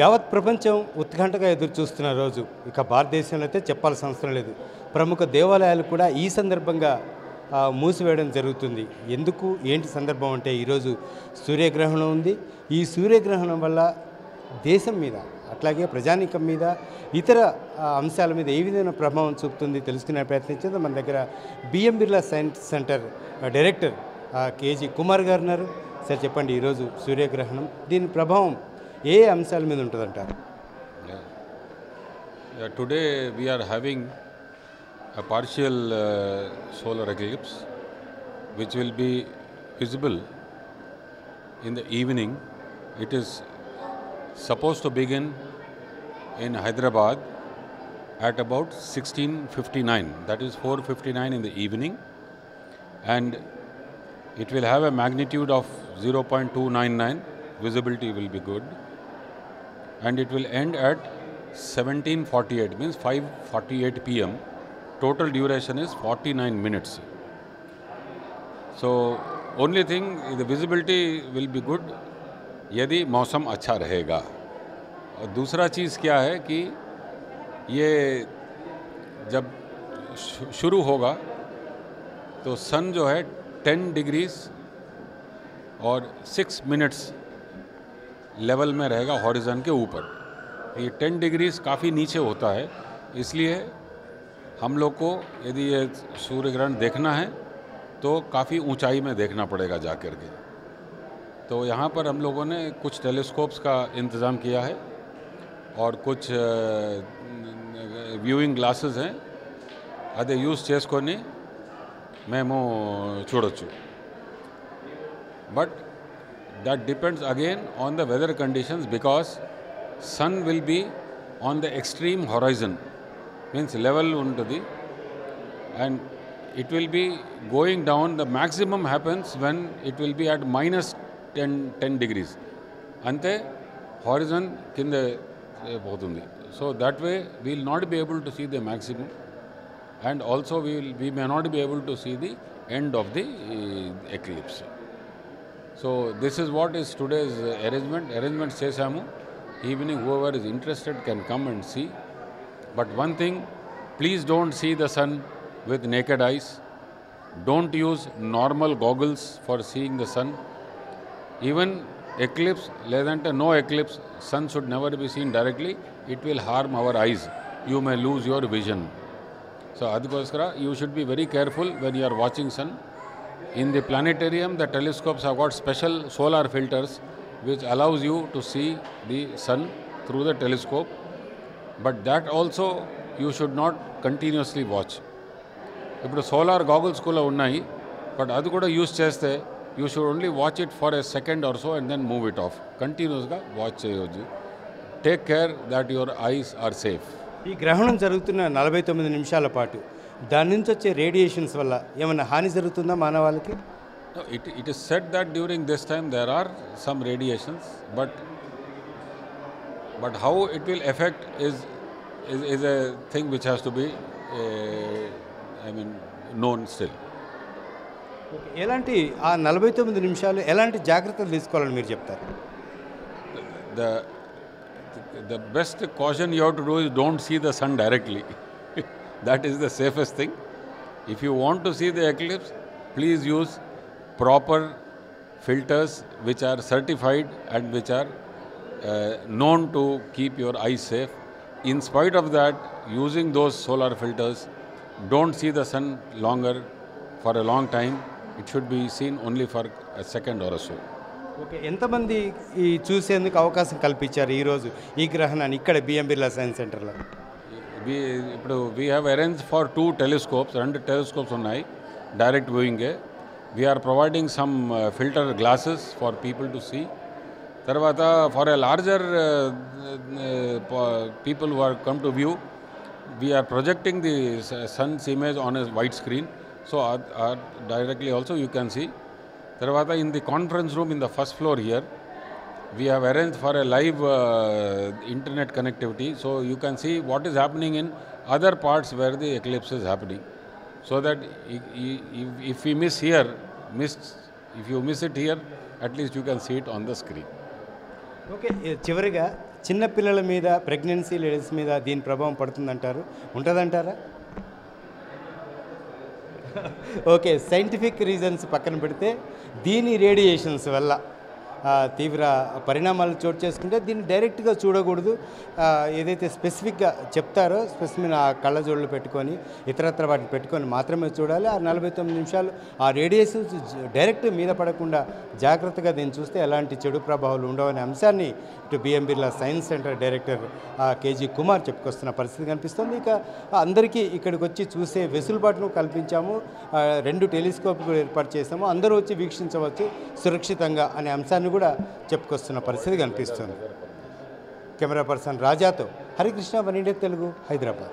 యావత్ ప్రపంచం ఉత్కంఠగా ఎదురు చూస్తున్న రోజు. ఇక భారతదేశంలో అయితే చెప్పాల్సిన అవసరం లేదు. ప్రముఖ దేవాలయాలు కూడా ఈ సందర్భంగా మూసివేయడం జరుగుతుంది. ఎందుకు? ఏంటి సందర్భం అంటే ఈరోజు సూర్యగ్రహణం ఉంది. ఈ సూర్యగ్రహణం వల్ల దేశం మీద అట్లాగే ప్రజానీకం మీద ఇతర అంశాల మీద ఏ విధమైన ప్రభావం చూపుతుంది తెలుసుకునే ప్రయత్నించేది మన దగ్గర BM Birla science centre director KG Kumar గారు ఉన్నారు. సార్ చెప్పండి ఈరోజు సూర్యగ్రహణం దీని ప్రభావం ఏ అంశాల మీద ఉంటుందంటారు Yeah. Yeah, today we are having a partial uh, solar eclipse which will be visible in the evening. It is supposed to begin in Hyderabad at about 1659 that is 459 in the evening and it will have a magnitude of 0.299 visibility will be good And it will end at 1748 means 5:48 pm total duration is 49 minutes so only thing the visibility will be good यदि मौसम अच्छा रहेगा और दूसरा चीज़ क्या है कि ये जब शुरू होगा तो सन जो है 10 डिग्रीज और 6 मिनट्स लेवल में रहेगा हॉरिजन के ऊपर ये 10 डिग्रीज काफ़ी नीचे होता है इसलिए हम लोग को यदि ये सूर्य ग्रहण देखना है तो काफ़ी ऊंचाई में देखना पड़ेगा जा कर के तो यहाँ पर हम लोगों ने कुछ टेलीस्कोप्स का इंतज़ाम किया है और कुछ వ్యూయింగ్ గ్లాసెస్ हैं అదే యూస్ చేసుకొని మేము చూడొచ్చు but that depends again on the weather conditions because sun will be on the extreme horizon means level ఉంటుంది and it will be going down the maximum happens when it will be at minus 10 10 degrees అంతే horizon కింద eh, పోతుంది so that we will not be able to see the maximum and also we will we may not be able to see the end of the eclipse so this is what is today's arrangement arrangements చేశాము evening whoever is interested can come and see but one thing please don't see the sun with naked eyes don't use normal goggles for seeing the sun even eclipse లేదంటే no eclipse sun should never be seen directly it will harm our eyes you may lose your vision so ಅದಕ್ಕೋಸ್ಕರ you should be very careful when you are watching sun In the planetarium, the telescopes have got special solar filters which allows you to see the sun through the telescope. But that also you should not continuously watch. ఇప్పుడు solar goggles కూడా ఉన్నాయి but అది కూడా use చేస్తే you should only watch it for a second or so and then move it off కంటిన్యూస్గా watch చేయవచ్చు take care that your eyes are safe ఈ గ్రహణం జరుగుతున్న నలభై తొమ్మిది నిమిషాల పాటు దాని నుంచి వచ్చే రేడియేషన్స్ వల్ల ఏమైనా హాని జరుగుతుందా మానవాళ్ళకి it it is said that during this time there are some radiations but but how it will affect is is a thing which has to be I mean known still ఎలాంటి ఆ నలభై తొమ్మిది నిమిషాలు ఎలాంటి జాగ్రత్తలు తీసుకోవాలని మీరు చెప్తారు? The the best question you who do is don't see the sun directly that is the safest thing. If you want to see the eclipse, please use proper filters which are certified and which are uh, known to keep your eyes safe. In spite of that, using those solar filters, don't see the sun longer for a long time. It should be seen only for a second or so. Okay ఎంతమంది ఈ చూసేందుకు అవకాశం కల్పించారు ఈరోజు ఈ గ్రహణాన్ని ఇక్కడ BM Birla science సెంటర్లో we ఇప్పుడు we have arrange for two telescopes రెండు టెలిస్కోప్స్ ఉన్నాయి direct వ్యూయింగే we're providing some filter glasses for people to see తర్వాత for a larger people who are come to view we're projecting the sun's image on a white screen so directly also you can see తర్వాత in the conference room in the first floor here we have arranged for a live uh, internet connectivity so you can see what is happening in other parts where the eclipse is happening so that if, if, if we miss here miss if you miss it here at least you can see it on the screen okay ఏ- చివరిగా చిన్నపిల్లల మీద pregnancy ladies మీద దీని ప్రభావం పడుతుందంటారు ఉంటుందంటారా okay scientific reasons పక్కన పెడితే దీని రేడియేషన్స్ వల్ల తీవ్ర పరిణామాలు చోటు చేసుకుంటే దీన్ని డైరెక్ట్గా చూడకూడదు. ఏదైతే స్పెసిఫిక్గా చెప్తారో స్పెసిఫిక్ ఆ కళ్ళజోళ్ళు పెట్టుకొని ఇతరత్ర వాటిని పెట్టుకొని మాత్రమే చూడాలి. ఆ నలభై తొమ్మిది నిమిషాలు ఆ రేడియేషన్స్ డైరెక్ట్ మీద పడకుండా జాగ్రత్తగా దీన్ని చూస్తే ఎలాంటి చెడు ప్రభావాలు ఉండవనే అంశాన్ని ఇటు BM Birla science centre director KG Kumar చెప్పుకొస్తున్న పరిస్థితి కనిపిస్తుంది. ఇక అందరికీ ఇక్కడికి వచ్చి చూసే వెసులుబాటును కల్పించాము. రెండు టెలిస్కోప్ ఏర్పాటు చేసాము అందరూ వచ్చి వీక్షించవచ్చు సురక్షితంగా అనే అంశాన్ని కూడా చెప్పుకొస్తున్న పరిస్థితి కనిపిస్తుంది. కెమెరా పర్సన్ రాజాతో హరికృష్ణ వన్ ఇండియా తెలుగు హైదరాబాద్.